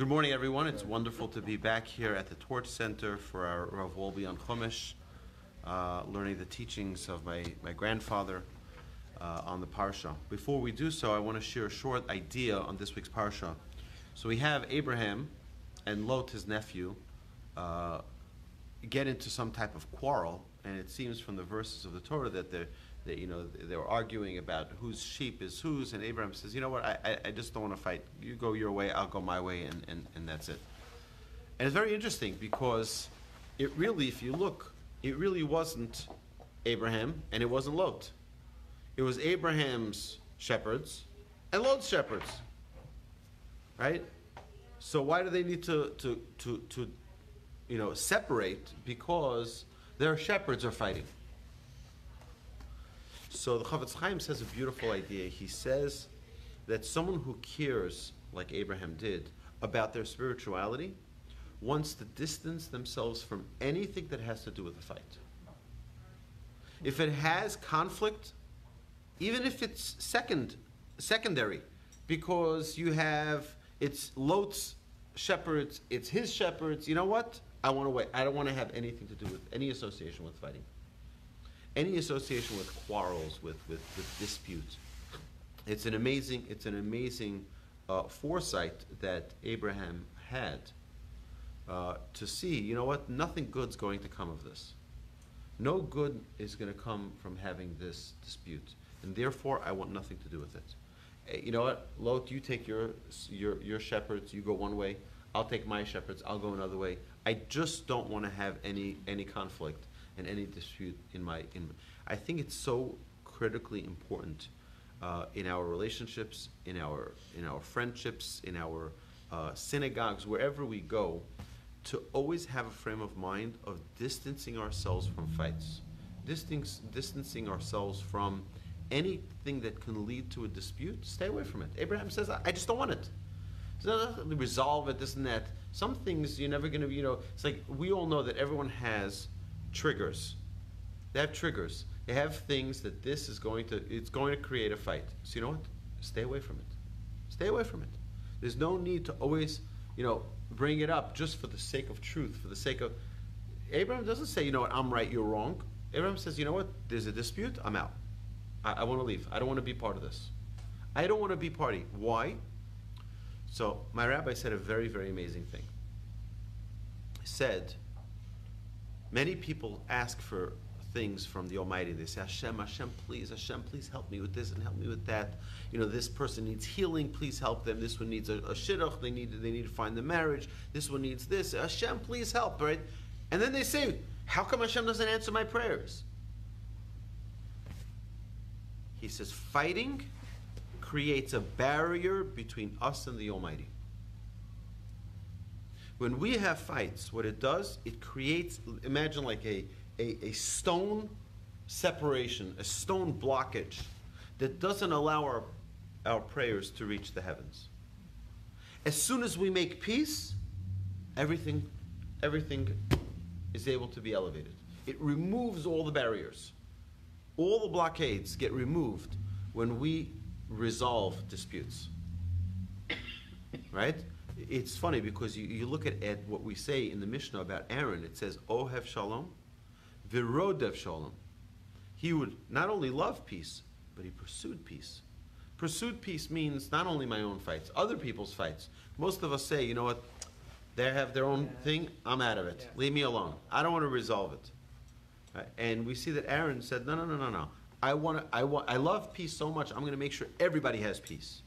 Good morning, everyone. It's wonderful to be back here at the Torch Center for our Rav Wolbe on Chumash, uh, learning the teachings of my, my grandfather uh, on the Parsha. Before we do so, I want to share a short idea on this week's Parsha. So we have Abraham and Lot, his nephew, uh, get into some type of quarrel, and it seems from the verses of the Torah that they're that you know they were arguing about whose sheep is whose, and Abraham says, you know what, I, I, I just don't want to fight. You go your way, I'll go my way, and, and, and that's it. And it's very interesting because it really, if you look, it really wasn't Abraham and it wasn't Lot. It was Abraham's shepherds and Lot's shepherds. Right? So why do they need to, to, to, to you know, separate? Because their shepherds are fighting. So the Chafetz Chaim says a beautiful idea. He says that someone who cares, like Abraham did, about their spirituality, wants to distance themselves from anything that has to do with the fight. If it has conflict, even if it's second, secondary, because you have it's Lot's shepherds, it's his shepherds. You know what? I want to wait. I don't want to have anything to do with any association with fighting any association with quarrels, with, with, with disputes. It's an amazing, it's an amazing uh, foresight that Abraham had uh, to see, you know what, nothing good's going to come of this. No good is going to come from having this dispute. And therefore, I want nothing to do with it. Eh, you know what, Lot, you take your, your, your shepherds, you go one way. I'll take my shepherds, I'll go another way. I just don't want to have any, any conflict and any dispute in my in I think it's so critically important uh, in our relationships, in our in our friendships, in our uh, synagogues, wherever we go, to always have a frame of mind of distancing ourselves from fights, Distance, distancing ourselves from anything that can lead to a dispute. Stay away from it. Abraham says, "I just don't want it." So resolve it, this and that. Some things you're never going to, you know, it's like we all know that everyone has triggers. They have triggers. They have things that this is going to it's going to create a fight. So you know what? Stay away from it. Stay away from it. There's no need to always, you know, bring it up just for the sake of truth, for the sake of Abraham doesn't say, you know what, I'm right, you're wrong. Abraham says, you know what, there's a dispute, I'm out. I, I want to leave. I don't want to be part of this. I don't want to be party. Why? So my rabbi said a very, very amazing thing. He said Many people ask for things from the Almighty. They say, Hashem, Hashem, please, Hashem, please help me with this and help me with that. You know, this person needs healing, please help them. This one needs a, a shidduch, they need, they need to find the marriage. This one needs this. Hashem, please help, right? And then they say, how come Hashem doesn't answer my prayers? He says, fighting creates a barrier between us and the Almighty. When we have fights, what it does, it creates, imagine like a, a, a stone separation, a stone blockage that doesn't allow our, our prayers to reach the heavens. As soon as we make peace, everything, everything is able to be elevated. It removes all the barriers. All the blockades get removed when we resolve disputes. Right? it's funny because you, you look at, at what we say in the Mishnah about Aaron. It says, Ohev Shalom, V'rodef Shalom. He would not only love peace, but he pursued peace. Pursued peace means not only my own fights, other people's fights. Most of us say, you know what, they have their own thing, I'm out of it. Leave me alone. I don't want to resolve it. Right? And we see that Aaron said, no, no, no, no, no. I want I want, I love peace so much. I'm going to make sure everybody has peace.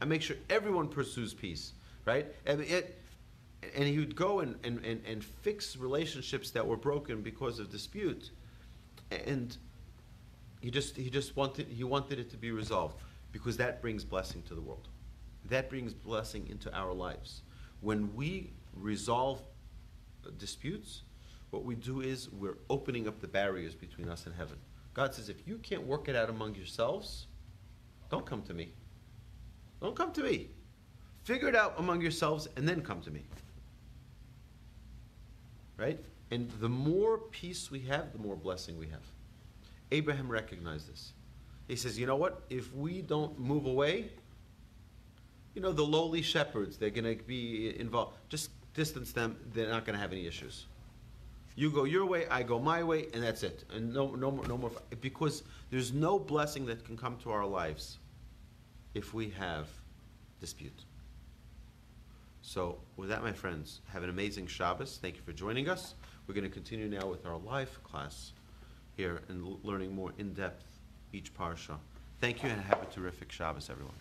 I make sure everyone pursues peace right? And, it, and he would go and, and, and, and fix relationships that were broken because of dispute. And he just, he just wanted, he wanted it to be resolved because that brings blessing to the world. That brings blessing into our lives. When we resolve disputes, what we do is we're opening up the barriers between us and heaven. God says, if you can't work it out among yourselves, don't come to me. Don't come to me. Figure it out among yourselves and then come to me. Right? And the more peace we have, the more blessing we have. Abraham recognized this. He says, you know what? If we don't move away, you know, the lowly shepherds, they're gonna be involved. Just distance them, they're not gonna have any issues. You go your way, I go my way, and that's it. And no, no more, no more, because there's no blessing that can come to our lives if we have dispute. So, with that, my friends, have an amazing Shabbos. Thank you for joining us. We're going to continue now with our live class here and learning more in depth each parsha. Thank you and have a terrific Shabbos, everyone.